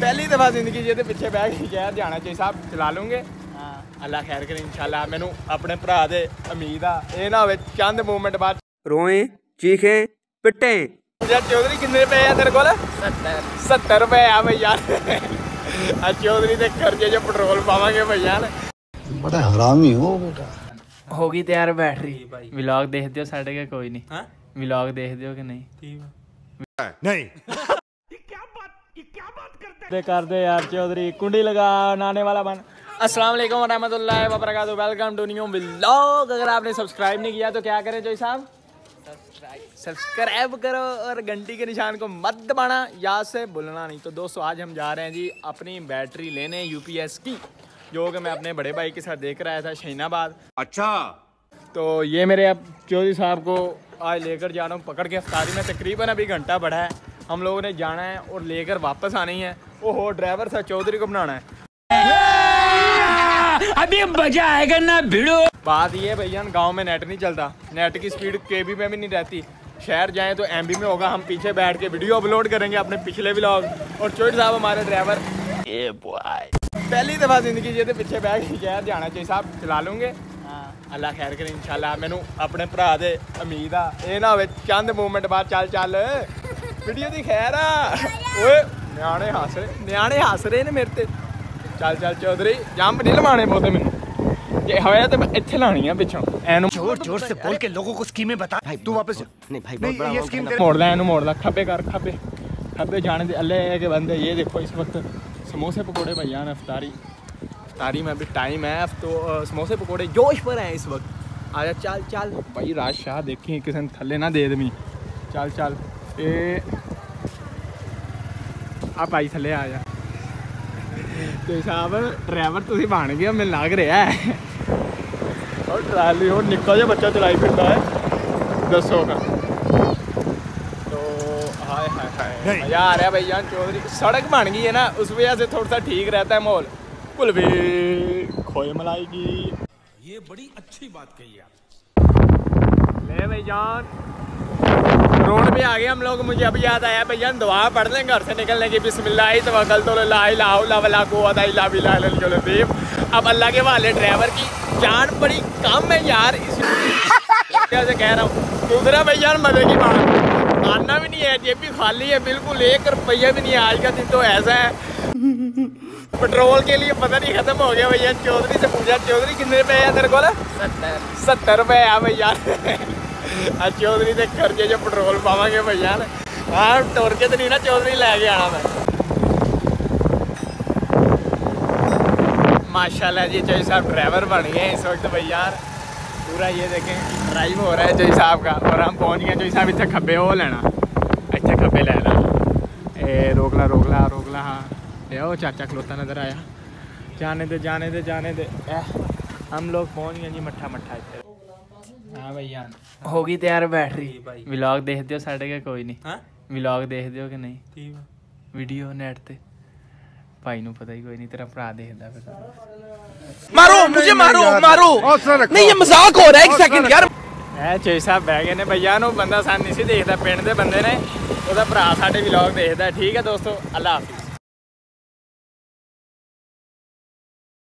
ਪਹਿਲੀ ਦਫਾ ਜ਼ਿੰਦਗੀ 'ਚ ਇਹਦੇ ਪਿੱਛੇ ਬਹਿ ਕੇ ਸ਼ਹਿਰ ਜਾਣਾ ਚਾਹੀਦਾ ਸਾਹਿਬ ਚਲਾ ਲੂੰਗੇ ਹਾਂ ਅੱਲਾ ਖੈਰ ਕਰੇ ਇਨਸ਼ਾਅੱਲਾ ਮੈਨੂੰ ਆਪਣੇ ਭਰਾ ਦੇ ਉਮੀਦ ਆ ਇਹ ਨਾ ਹੋਵੇ ਚੰਦ ਮੂਵਮੈਂਟ ਬਾਅਦ रोएं चीखें पिटें ਯਾਰ ਚੌਧਰੀ ਕਿੰਨੇ ਰੁਪਏ ਆ ਤੇਰੇ ਕੋਲ 70 70 ਰੁਪਏ ਆ ਬਈ ਯਾਰ ਆ ਚੌਧਰੀ ਦੇ ਖਰਚੇ 'ਚ ਪੈਟਰੋਲ ਪਾਵਾਂਗੇ ਬਈ ਯਾਰ बड़ा हरामी हो बेटा ਹੋ ਗਈ ਤਿਆਰ ਬੈਟਰੀ ਵਲੌਗ ਦੇਖਦੇ ਹੋ ਸਾਡੇ ਕੇ ਕੋਈ ਨਹੀਂ ਹਾਂ ਵਲੌਗ ਦੇਖਦੇ ਹੋ ਕਿ ਨਹੀਂ दे कर दे यार चौधरी। कुंडी लगा नाने वाला बन। अस्सलाम वालेकुम रहमतुल्लाहि व बरकातहू। Welcome to new vlog. अगर आपने सब्सक्राइब नहीं किया तो क्या करें जोई साहब? सब्सक्राइब करो और घंटी के निशान को मत दबाना। याद से भूलना नहीं। तो दोस्तों आज हम जा रहे हैं जी अपनी बैटरी लेने यूपीएस की जो कि मैं अपने बड़े भाई के साथ देख रहा था शहीनाबाद। अच्छा। तो ये मेरे अब चौधरी साहब को आज लेकर जा रहा हूँ। पकड़ के अफ्तारी में तकरीबन अभी घंटा बढ़ा है। हम लोगों ने जाना है और लेकर वापस आनी है वो हो ड्राइवर था चौधरी को बनाना है अभी मजा आएगा ना भिड़ो बात ये भैया गांव में नेट नहीं चलता नेट की स्पीड के बी में भी नहीं रहती शहर जाएं तो एम में होगा हम पीछे बैठ के वीडियो अपलोड करेंगे अपने पिछले व्लॉग और चौधरी साहब हमारे ड्राइवर पहली दफा जिंदगी ਜਿਹਦੇ ਪਿੱਛੇ ਬਹਿ ਕੇ ਸ਼ਹਿਰ ਜਾਣਾ ਚਾਹੀਦਾ ਸਾਹਿਬ ਚਲਾ ਲੂੰਗੇ ਅੱਲਾ ਖੈਰ ਕਰੇ ਇਨਸ਼ਾਅੱਲਾ ਮੈਨੂੰ ਆਪਣੇ ਭਰਾ ਦੇ ਉਮੀਦ ਆ ਇਹ ਨਾ ਹੋਵੇ ਚੰਦ ਮੂਵਮੈਂਟ ਬਾਅਦ ਚੱਲ ਚੱਲ ਵੀਡੀਓ ਦੀ ਖੈਰ ਆ ਓਏ ਨਿਆਣੇ ਹੱਸ ਰਹੇ ਨਿਆਣੇ ਹੱਸ ਰਹੇ ਨੇ ਮੇਰੇ ਤੇ ਚੱਲ ਚੱਲ ਚੌਧਰੀ ਜੰਪ ਨਹੀਂ ਲਵਾਣੇ ਬਹੁਤੇ ਮੈਨੂੰ ਜੇ ਹੋਇਆ ਤਾਂ ਮੈਂ ਇੱਥੇ ਲਾਣੀ ਆ ਪਿੱਛੋਂ ਐਨੂੰ जोर जोर से बोल के लोगों को स्कीमें बता तू वापस नहीं भाई नहीं ये स्कीम मोड़ ला ਇਹਨੂੰ ਮੋੜ ਲਾ ਖੱਬੇ ਕਰ ਖੱਬੇ ਖੱਬੇ ਜਾਣੇ ਦੇ ਅੱਲੇ के बंदे ये देखो इस वक्त समोसे पकोड़े भैया ने अफ्तारी अफ्तारी में अभी टाइम है तो अ, समोसे पकोड़े जोश पर हैं इस वक्त आजा चल चल भाई राज शाह देखी किसी ने थल्ले ना दे दमी चल चल ए ਆ ਭਾਈ ਥੱਲੇ ਆ ਜਾ ਤੇ ਸਾਹਿਬ ਡਰਾਈਵਰ ਤੁਸੀਂ ਬਣ ਗਏ ਹੋ, ਮੈਨੂੰ ਲੱਗ ਰਿਹਾ ਹੈ ਉਹ ਟਰਾਲੀ ਉਹ ਨਿੱਕਾ ਜਿਹਾ ਬੱਚਾ ਚਲਾਈ ਫਿਰਦਾ ਹੈ ਦੱਸੋਗਾ तो हाय हाय हाय मजा आ रहा है भैया चौधरी सड़क बन गई है ना उस वजह से थोड़ा सा ठीक रहता है माहौल कुलवे खोए मलाई की ये बड़ी अच्छी बात कही आप ले भैजान रोड पे आ गए हम लोग मुझे अभी याद आया भैया दुआ पढ़ लें घर से निकलने की बिस्मिल्लाह तवक्कल तो ला इलाहा इल्ला वला कुव्वता इल्ला बिल्लाह अल लतीफ अब अल्लाह के वाले ड्राइवर की जान बड़ी कम है यार इस से कह रहा हूँ। दूसरा भैया मज़े की बात। आना भी नहीं है जेब भी खाली है बिल्कुल एक रुपया भी नहीं है आज का दिन तो ऐसा है। पेट्रोल के लिए पता नहीं खत्म हो गया भैया चौधरी से पूछा चौधरी कितने रुपए है तेरे को? सत्तर रुपए है भैया। आज चौधरी के खर्चे जो पेट्रोल पावांगे भैया हाँ टोर के तो नहीं ना चौधरी लैके आना मैं। माशाल्लाह जी चौधरी साहब ड्राइवर बन गए इस वक्त भैया पूरा ये देखें ड्राइव हो रहा है चौधरी साहब का और हम पहुँच गए चौधरी साहब इतने खब्बे हो लेना। इतने खब्बे लेना। ए रोकला रोकला रोकला हाँ। आओ चाचा खलोता नज़र आया। जाने दे जाने दे जाने दे। ए, हम लोग पहुँच गए जी मट्ठा मट्ठा इतने ਹੋ ਗਈ ਤਿਆਰ ਬੈਟਰੀ ਵਲੌਗ ਦੇਖਦੇ ਹੋ ਸਾਡੇ ਕੇ ਕੋਈ ਨਹੀਂ। ਹਾਂ? ਵਲੌਗ ਦੇਖਦੇ ਹੋ ਕਿ ਨਹੀਂ? ਠੀਕ ਵੀਡੀਓ ਨੈਟ ਤੇ। ਭਾਈ ਨੂੰ ਪਤਾ ਹੀ ਕੋਈ ਨਹੀਂ ਤੇਰਾ ਭਰਾ ਦੇਖਦਾ ਫਿਰ। ਮਾਰੋ ਮੈਨੂੰ ਮਾਰੋ ਮਾਰੋ। ਨਹੀਂ ਇਹ ਮਜ਼ਾਕ ਹੋ ਰਿਹਾ ਇੱਕ ਸੈਕਿੰਡ ਯਾਰ। ਐ ਚੇ ਸਾਹਿਬ ਬਹਿ ਗਏ ਨੇ ਭਈਆ ਨੂੰ ਬੰਦਾ ਸਾਨੂੰ ਨਹੀਂ ਸੀ ਦੇਖਦਾ ਪਿੰਡ ਦੇ ਬੰਦੇ ਨੇ। ਉਹਦਾ ਭਰਾ ਸਾਡੇ ਵਲੌਗ ਦੇਖਦਾ ਠੀਕ ਹੈ ਦੋਸਤੋ ਅੱਲਾ